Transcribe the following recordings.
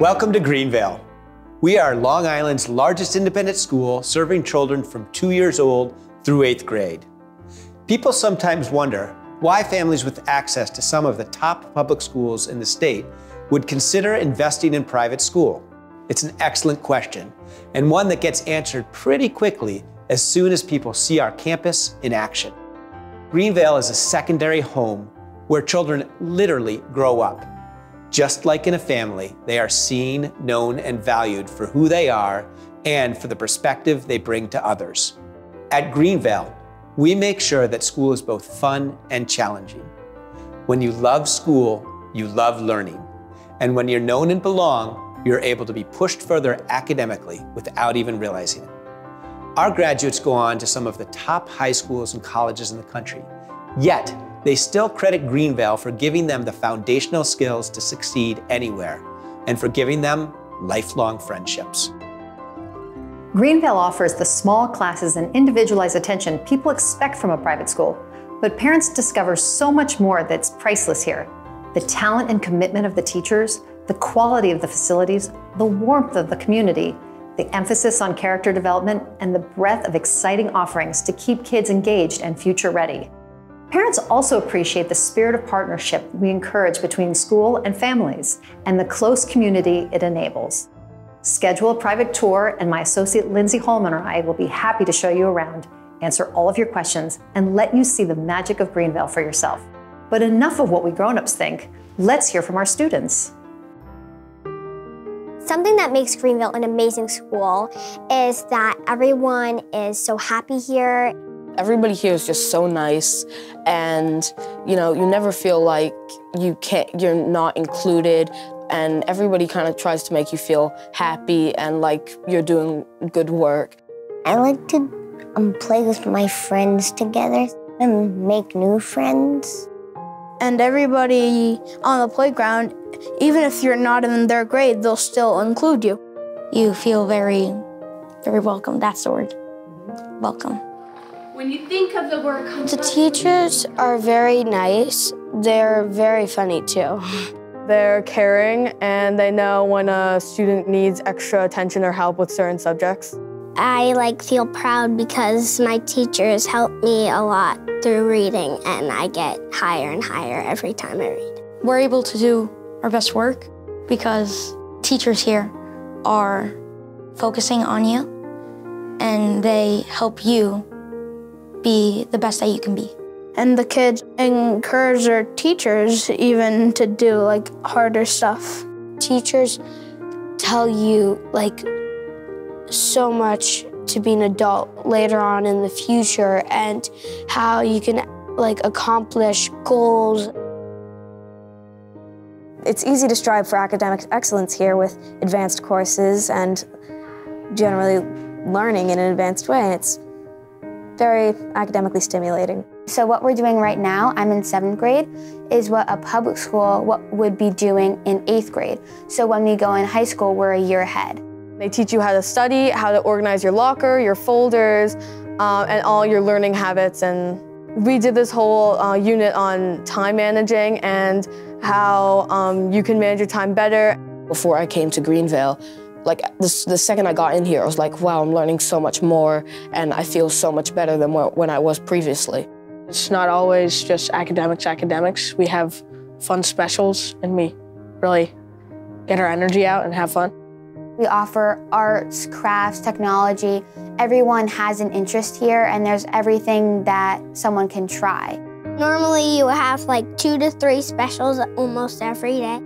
Welcome to Greenvale. We are Long Island's largest independent school serving children from two years old through eighth grade. People sometimes wonder why families with access to some of the top public schools in the state would consider investing in private school. It's an excellent question, and one that gets answered pretty quickly as soon as people see our campus in action. Greenvale is a secondary home where children literally grow up. Just like in a family, they are seen, known, and valued for who they are and for the perspective they bring to others. At Greenvale, we make sure that school is both fun and challenging. When you love school, you love learning. And when you're known and belong, you're able to be pushed further academically without even realizing it. Our graduates go on to some of the top high schools and colleges in the country. Yet, they still credit Greenvale for giving them the foundational skills to succeed anywhere and for giving them lifelong friendships. Greenvale offers the small classes and individualized attention people expect from a private school, but parents discover so much more that's priceless here. The talent and commitment of the teachers, the quality of the facilities, the warmth of the community, the emphasis on character development, and the breadth of exciting offerings to keep kids engaged and future ready. Parents also appreciate the spirit of partnership we encourage between school and families and the close community it enables. Schedule a private tour, and my associate Lindsay Holman or I will be happy to show you around, answer all of your questions, and let you see the magic of Greenvale for yourself. But enough of what we grown-ups think. Let's hear from our students. Something that makes Greenvale an amazing school is that everyone is so happy here. Everybody here is just so nice, and you know, you never feel like you can't, you're not included and everybody kind of tries to make you feel happy and like you're doing good work. I like to um, play with my friends together and make new friends. And everybody on the playground, even if you're not in their grade, they'll still include you. You feel very, very welcome. That's the word. Welcome. When you think of the word The teachers are very nice. They're very funny too. They're caring and they know when a student needs extra attention or help with certain subjects. I like feel proud because my teachers help me a lot through reading and I get higher and higher every time I read. We're able to do our best work because teachers here are focusing on you and they help you be the best that you can be and the kids encourage their teachers even to do like harder stuff. Teachers tell you like so much to be an adult later on in the future and how you can like accomplish goals. It's easy to strive for academic excellence here with advanced courses and generally learning in an advanced way. It's very academically stimulating. So what we're doing right now, I'm in seventh grade, is what a public school what would be doing in eighth grade. So when we go in high school, we're a year ahead. They teach you how to study, how to organize your locker, your folders, uh, and all your learning habits. And we did this whole uh, unit on time managing and how um, you can manage your time better. Before I came to Greenvale, like the, the second I got in here, I was like, wow, I'm learning so much more and I feel so much better than when I was previously. It's not always just academics, academics. We have fun specials and we really get our energy out and have fun. We offer arts, crafts, technology. Everyone has an interest here and there's everything that someone can try. Normally you have like two to three specials almost every day.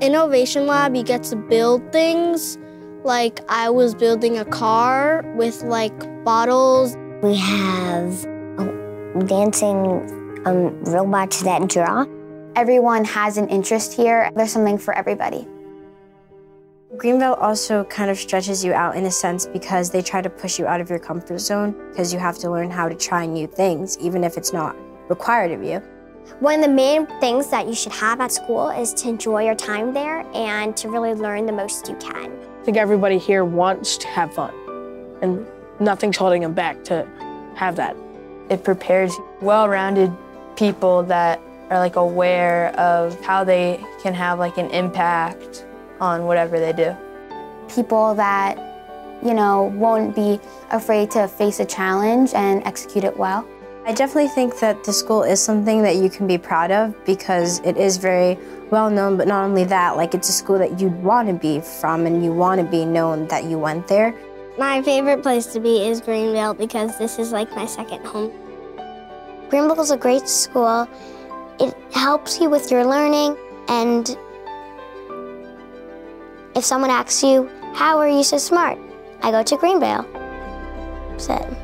Innovation Lab, you get to build things like I was building a car with like bottles. We have dancing um, robots that draw. Everyone has an interest here. There's something for everybody. Greenvale also kind of stretches you out in a sense because they try to push you out of your comfort zone because you have to learn how to try new things, even if it's not required of you. One of the main things that you should have at school is to enjoy your time there and to really learn the most you can. I think everybody here wants to have fun, and nothing's holding them back to have that. It prepares well-rounded people that are like aware of how they can have like an impact on whatever they do. People that, you know, won't be afraid to face a challenge and execute it well. I definitely think that the school is something that you can be proud of because it is very well known, but not only that, like it's a school that you'd want to be from and you want to be known that you went there. My favorite place to be is Greenvale because this is like my second home. Greenvale is a great school. It helps you with your learning and if someone asks you, how are you so smart? I go to Greenvale. That's it.